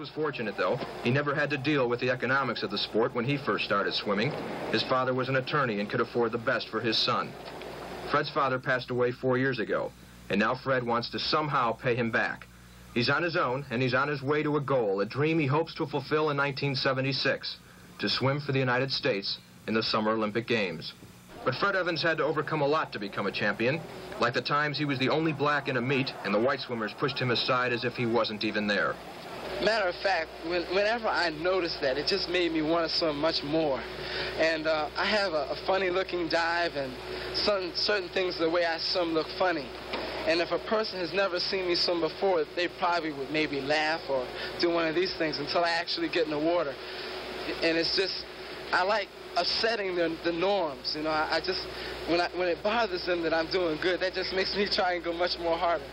was fortunate, though. He never had to deal with the economics of the sport when he first started swimming. His father was an attorney and could afford the best for his son. Fred's father passed away four years ago, and now Fred wants to somehow pay him back. He's on his own, and he's on his way to a goal, a dream he hopes to fulfill in 1976, to swim for the United States in the Summer Olympic Games. But Fred Evans had to overcome a lot to become a champion, like the times he was the only black in a meet and the white swimmers pushed him aside as if he wasn't even there. Matter of fact, when, whenever I noticed that, it just made me want to swim much more. And uh, I have a, a funny-looking dive, and some certain things the way I swim look funny. And if a person has never seen me swim before, they probably would maybe laugh or do one of these things until I actually get in the water. And it's just, I like upsetting the, the norms. You know, I, I just, when, I, when it bothers them that I'm doing good, that just makes me try and go much more harder.